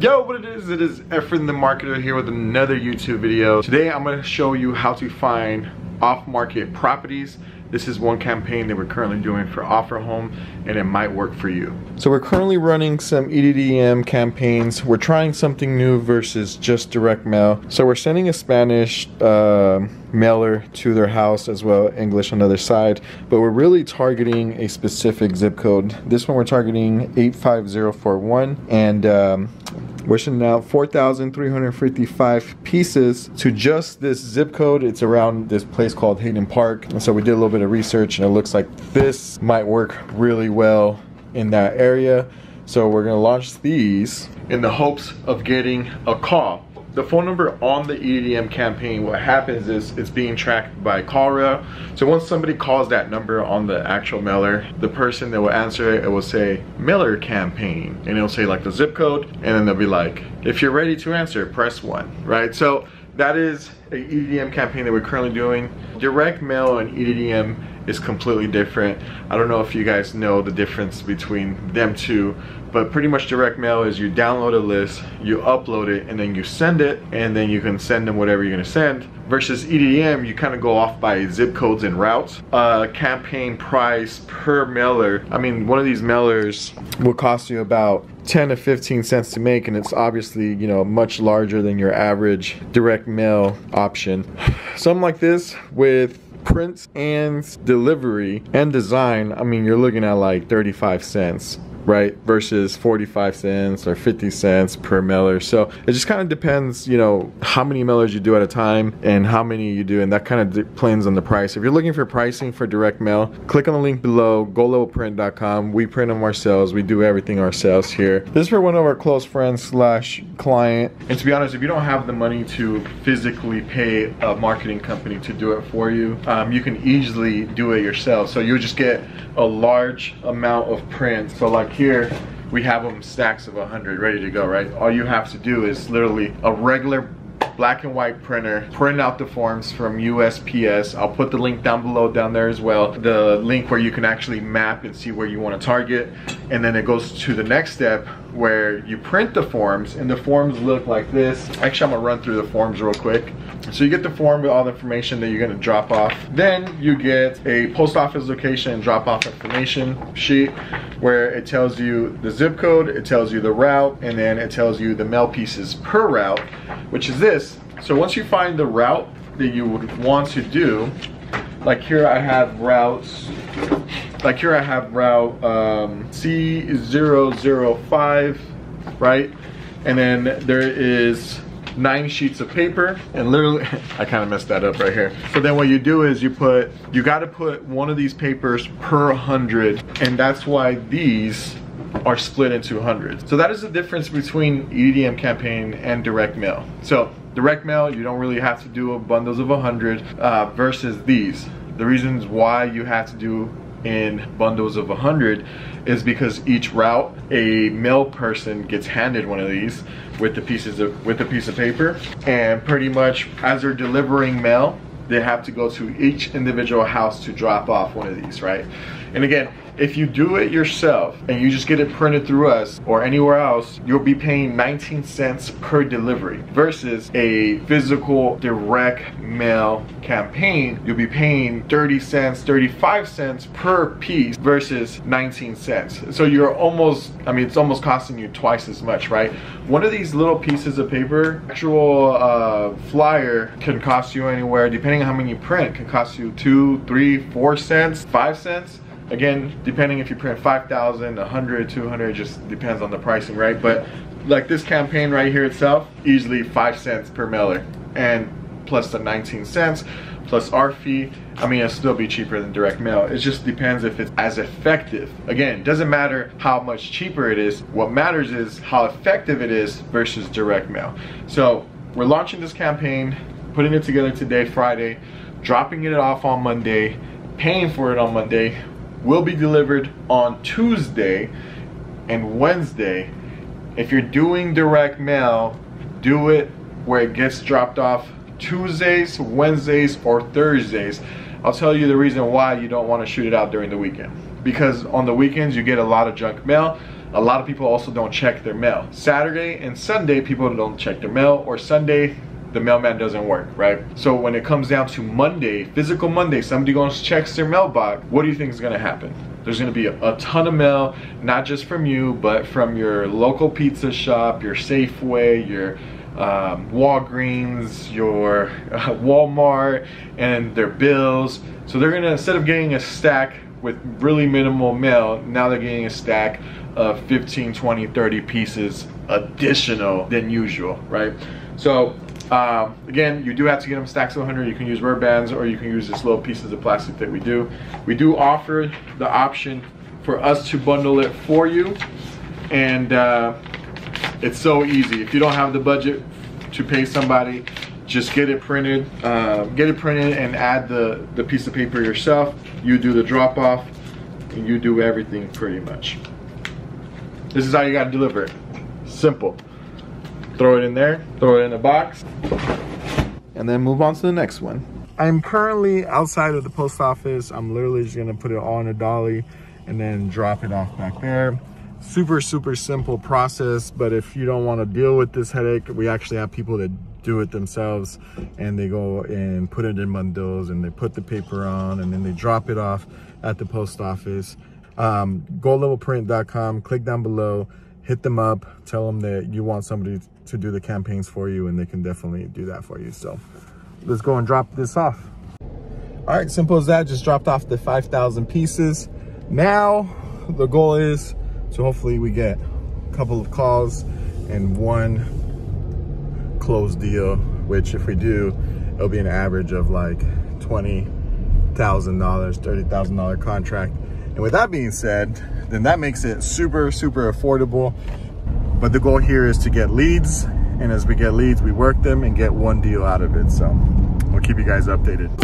Yo, what it is, it is Efren the Marketer here with another YouTube video. Today I'm gonna show you how to find off-market properties. This is one campaign that we're currently doing for Offer Home and it might work for you. So we're currently running some EDDM campaigns. We're trying something new versus just direct mail. So we're sending a Spanish uh, mailer to their house as well, English on the other side, but we're really targeting a specific zip code. This one we're targeting 85041 and um, we're sending out 4,355 pieces to just this zip code. It's around this place called Hayden Park. And so we did a little bit of research and it looks like this might work really well in that area. So we're gonna launch these in the hopes of getting a call the phone number on the EDDM campaign, what happens is it's being tracked by CallRail. So once somebody calls that number on the actual mailer, the person that will answer it, it will say mailer campaign. And it'll say like the zip code, and then they'll be like, if you're ready to answer, press one, right? So that is EDDM campaign that we're currently doing. Direct mail and EDDM is completely different. I don't know if you guys know the difference between them two, but pretty much direct mail is you download a list, you upload it, and then you send it, and then you can send them whatever you're gonna send. Versus EDDM, you kind of go off by zip codes and routes. Uh, campaign price per mailer. I mean, one of these mailers will cost you about 10 to 15 cents to make, and it's obviously, you know, much larger than your average direct mail option. Something like this with prints and delivery and design, I mean, you're looking at like 35 cents right? Versus 45 cents or 50 cents per miller. So it just kind of depends, you know, how many millers you do at a time and how many you do, and that kind of depends on the price. If you're looking for pricing for direct mail, click on the link below, goldlevelprint.com. We print them ourselves. We do everything ourselves here. This is for one of our close friends slash client. And to be honest, if you don't have the money to physically pay a marketing company to do it for you, um, you can easily do it yourself. So you'll just get a large amount of print. So like here, we have them stacks of 100 ready to go, right? All you have to do is literally a regular black and white printer, print out the forms from USPS. I'll put the link down below down there as well. The link where you can actually map and see where you want to target. And then it goes to the next step where you print the forms and the forms look like this. Actually, I'm gonna run through the forms real quick. So you get the form with all the information that you're gonna drop off. Then you get a post office location and drop off information sheet where it tells you the zip code, it tells you the route, and then it tells you the mail pieces per route, which is this. So once you find the route that you would want to do, like here I have routes like here I have route um, C005, right? And then there is nine sheets of paper and literally I kind of messed that up right here. So then what you do is you put you got to put one of these papers per hundred and that's why these are split into hundreds. So that is the difference between EDDM campaign and direct mail. So direct mail you don't really have to do a bundles of a hundred uh, versus these. The reasons why you have to do in bundles of 100 is because each route a mail person gets handed one of these with the pieces of with a piece of paper. And pretty much as they're delivering mail they have to go to each individual house to drop off one of these right? And again if you do it yourself and you just get it printed through us or anywhere else, you'll be paying 19 cents per delivery versus a physical direct mail campaign, you'll be paying 30 cents, 35 cents per piece versus 19 cents. So you're almost, I mean, it's almost costing you twice as much, right? One of these little pieces of paper, actual uh, flyer can cost you anywhere, depending on how many you print, can cost you two, three, four cents, five cents Again, depending if you print 5,000, 100, 200, just depends on the pricing, right? But like this campaign right here itself, easily five cents per mailer. And plus the 19 cents, plus our fee, I mean, it'll still be cheaper than direct mail. It just depends if it's as effective. Again, it doesn't matter how much cheaper it is. What matters is how effective it is versus direct mail. So we're launching this campaign, putting it together today, Friday, dropping it off on Monday, paying for it on Monday, will be delivered on Tuesday and Wednesday. If you're doing direct mail, do it where it gets dropped off Tuesdays, Wednesdays, or Thursdays. I'll tell you the reason why you don't want to shoot it out during the weekend. Because on the weekends you get a lot of junk mail. a lot of people also don't check their mail. Saturday and Sunday, people don't check their mail, or Sunday, the mailman doesn't work, right? So when it comes down to Monday, physical Monday, somebody goes checks their mailbox, what do you think is gonna happen? There's gonna be a, ton of mail, not just from you, but from your local pizza shop, your Safeway, your um, Walgreens, your uh, Walmart, and their bills. So they're gonna, instead of getting a stack with really minimal mail, now they're getting a stack of 15, 20, 30 pieces additional than usual, right? So um, again, you do have to get them stacks of 100. You can use rubber bands or you can use these little pieces of plastic that we do. We do offer the option for us to bundle it for you. And uh, it's so easy. If you don't have the budget to pay somebody, just get it printed, uh, get it printed and add the, the piece of paper yourself. You do the drop off and you do everything pretty much. This is how you gotta deliver it. Simple. Throw it in there, throw it in a box, and then move on to the next one. I'm currently outside of the post office. I'm literally just gonna put it all in a dolly and then drop it off back there. Super, super simple process, but if you don't wanna deal with this headache, we actually have people that do it themselves and they go and put it in bundles and they put the paper on and then they drop it off at the post office. Um, goldlevelprint.com, click down below, hit them up, tell them that you want somebody to do the campaigns for you and they can definitely do that for you. So let's go and drop this off. All right, simple as that, just dropped off the 5,000 pieces. Now the goal is to hopefully we get a couple of calls and one closed deal, which if we do, it'll be an average of like $20,000, $30,000 contract. And with that being said, then that makes it super, super affordable. But the goal here is to get leads. And as we get leads, we work them and get one deal out of it. So we'll keep you guys updated.